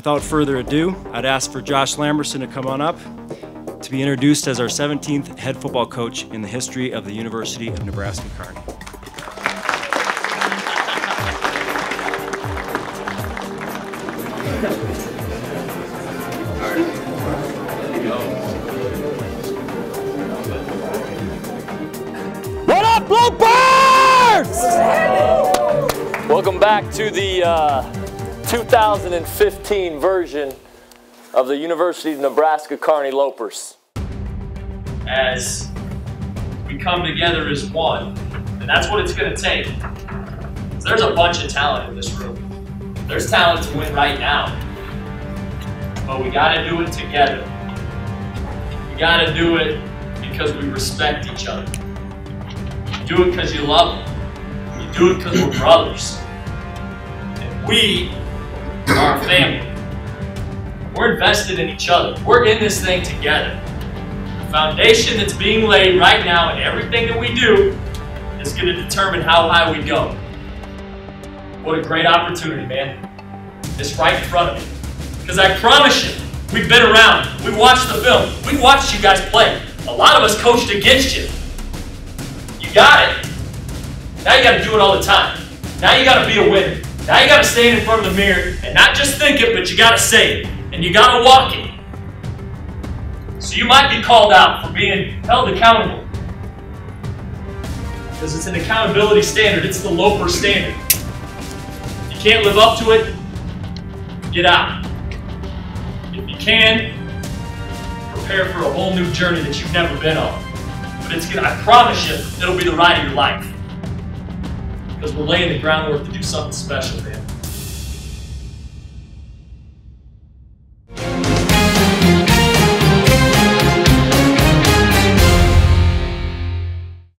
Without further ado, I'd ask for Josh Lamberson to come on up to be introduced as our 17th head football coach in the history of the University of Nebraska Kearney. What up, Bluebirds? Welcome back to the uh, 2015 version of the University of Nebraska Kearney Lopers. as we come together as one. And that's what it's going to take. There's a bunch of talent in this room. There's talent to win right now. But we got to do it together. We got to do it because we respect each other. You do it because you love them. You do it because we're brothers. And we a family. We're invested in each other. We're in this thing together The foundation that's being laid right now and everything that we do is going to determine how high we go. What a great opportunity, man. It's right in front of me. Because I promise you, we've been around. We watched the film. We watched you guys play. A lot of us coached against you. You got it. Now you got to do it all the time. Now you got to be a winner. Now you got to stand in front of the mirror and not just think it, but you got to say it. And you got to walk it. So you might be called out for being held accountable. Because it's an accountability standard, it's the Loper standard. If you can't live up to it, get out. If you can, prepare for a whole new journey that you've never been on. But it's gonna, I promise you, it'll be the ride of your life. Because we're laying the groundwork to do something special, man.